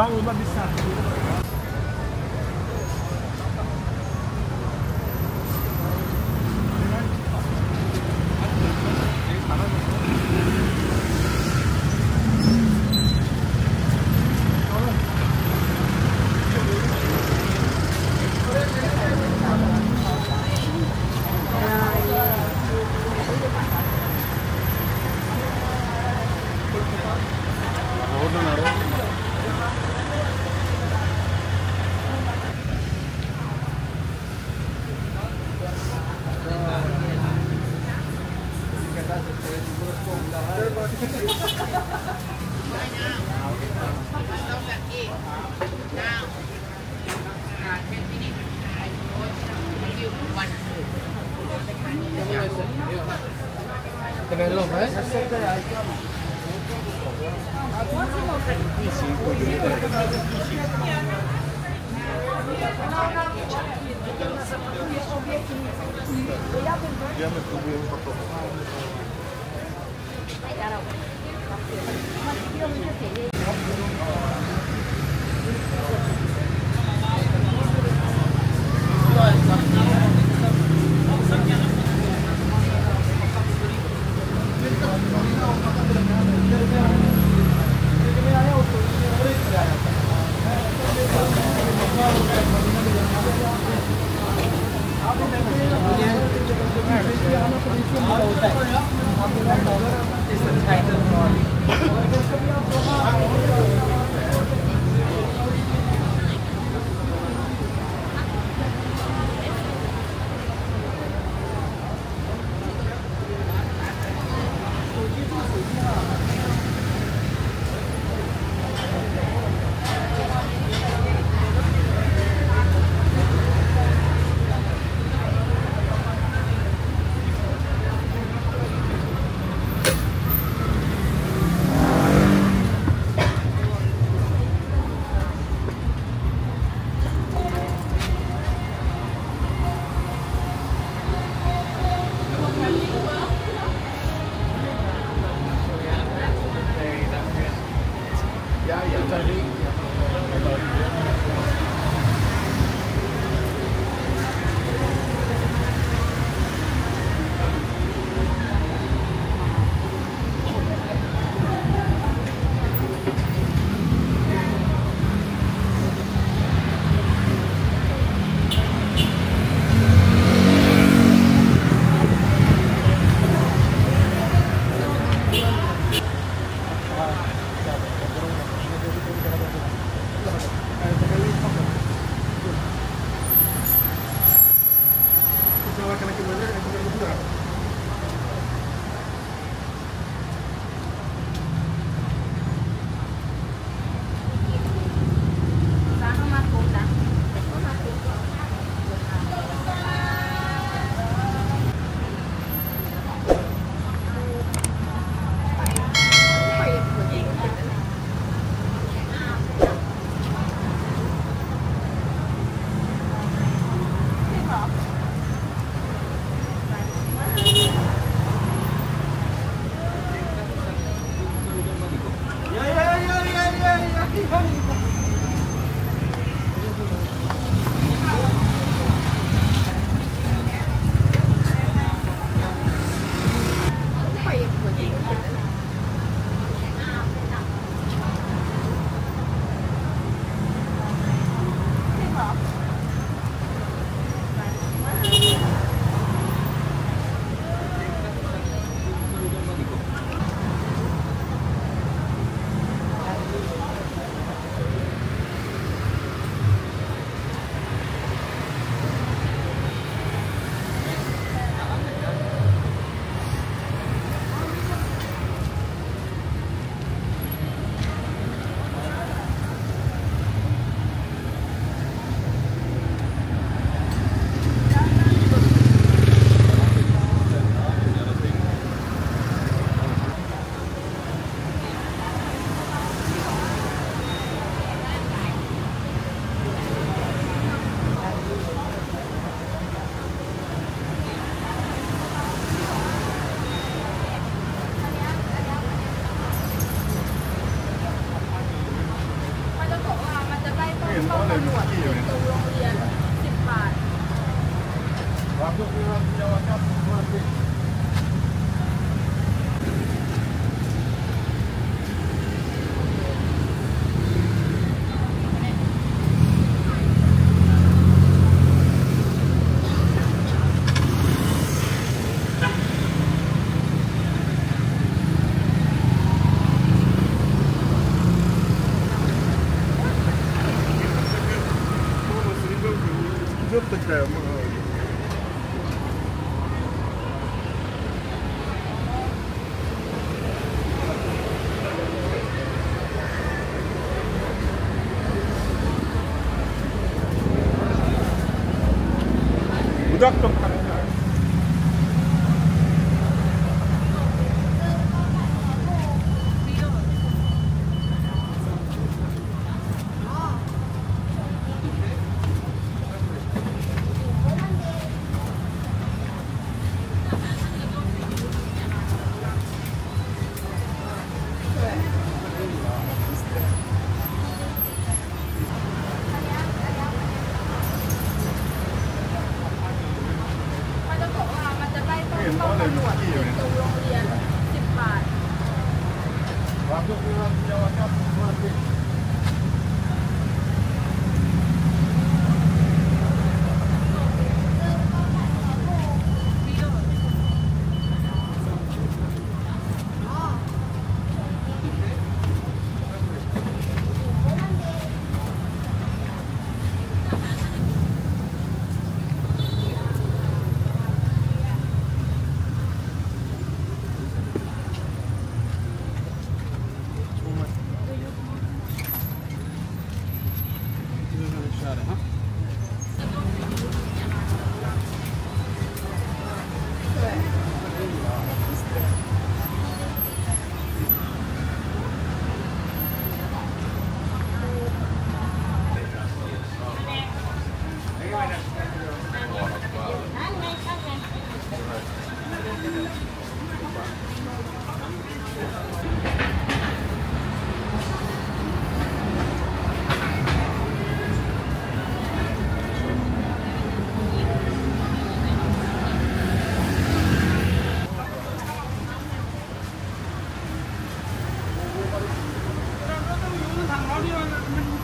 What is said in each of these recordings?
Sağ olun.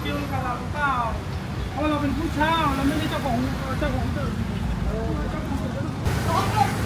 ิวกับเราเปล่าเพราะเราเป็นผู้เช่าเราไม่ได้เจ้าของเจ้าของตึกเจ้าของตึก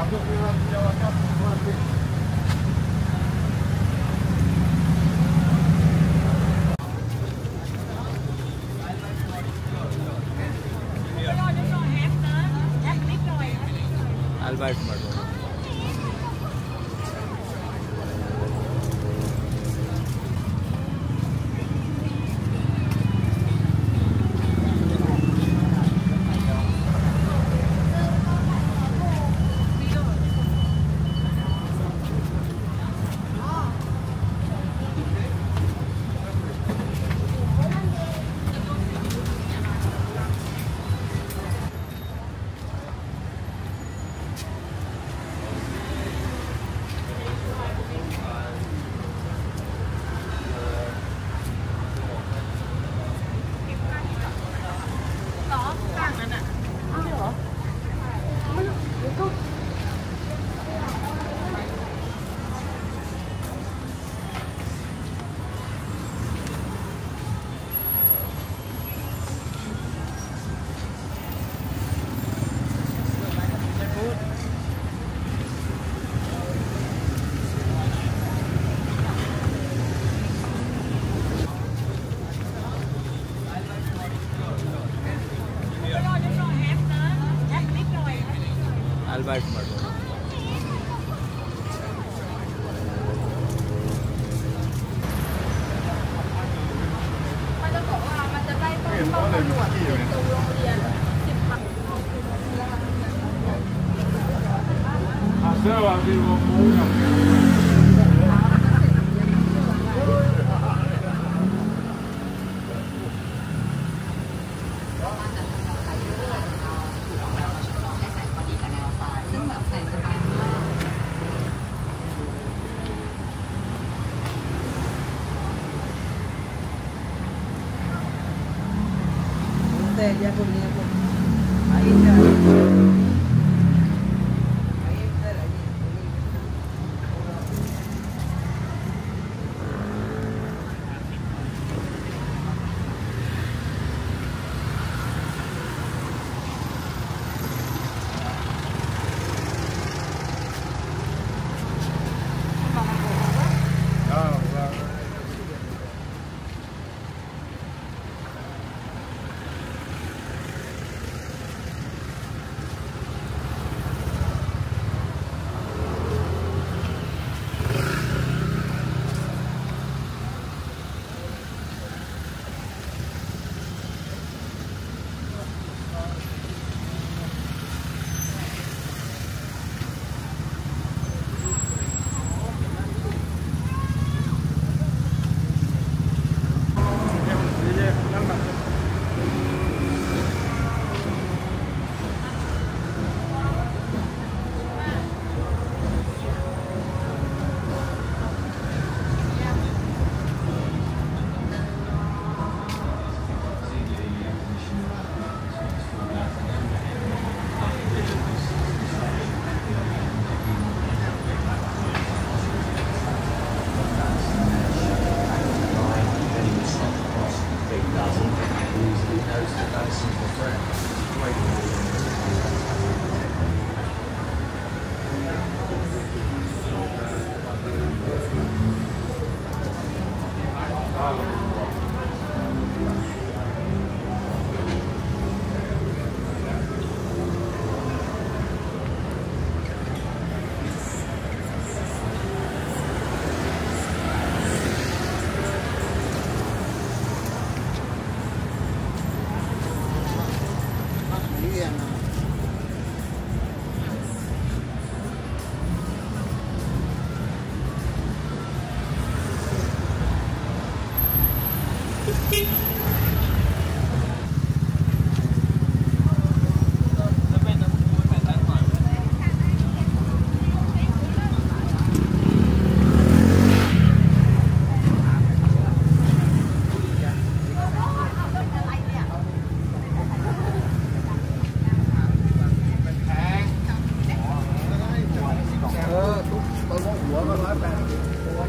Aku bilang Jawa Cup, có